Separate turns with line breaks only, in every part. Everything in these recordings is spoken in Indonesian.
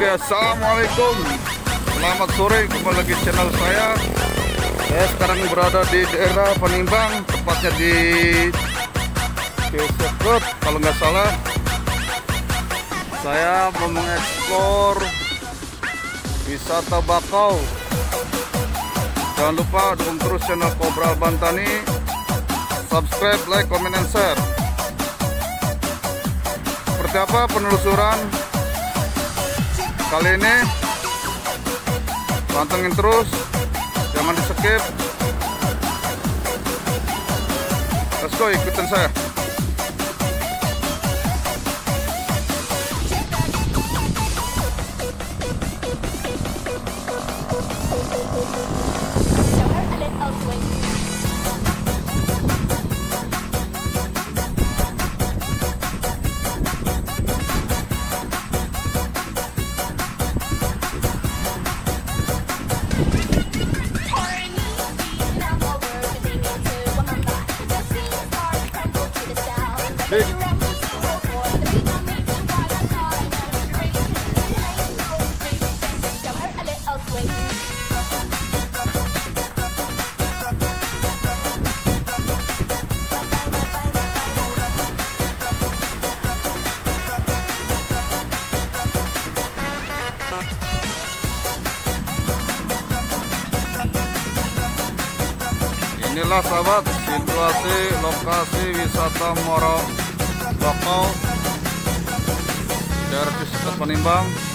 Oke, assalamualaikum. Selamat sore kembali lagi channel saya. Saya sekarang berada di daerah Panimbang, tepatnya di Kesekut, kalau nggak salah. Saya mau mengeksplor wisata bakau. Jangan lupa dukung terus channel Kobra Bantani. Subscribe, like, comment, and share. Seperti apa penelusuran kali ini? Pantengin terus, jangan di skip. Let's go, ikutin saya. Inilah sahabat situasi lokasi wisata Moro Bakau daerah Cisekat Penimbang.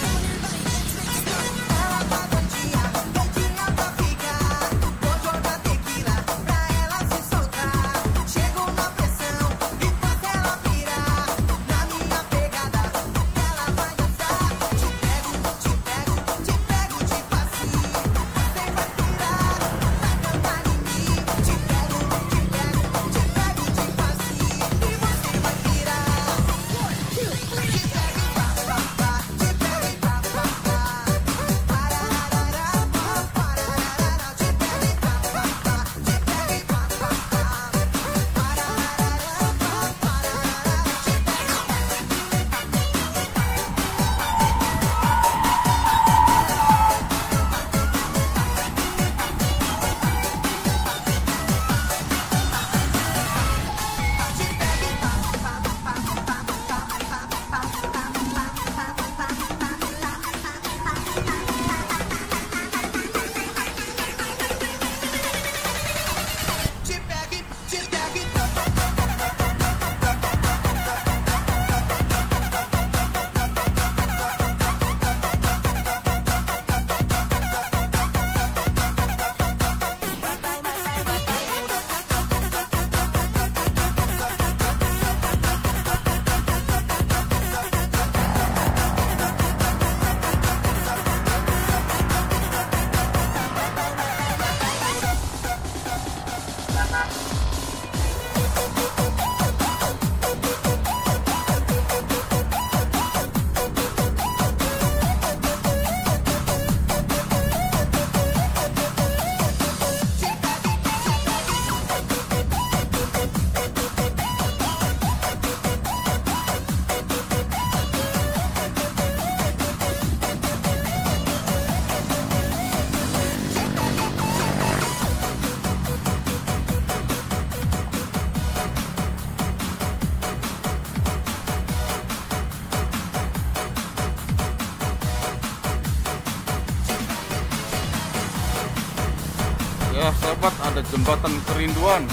Ada jembatan kerinduan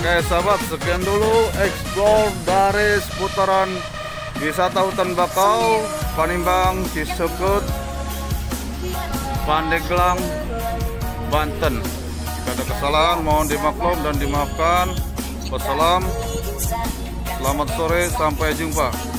Oke sahabat sekian dulu explore dari seputaran wisata hutan bakau Panimbang Cisekut Pandeglang Banten. Jika ada kesalahan mohon dimaklum dan dimaafkan. Wassalam. Selamat sore sampai jumpa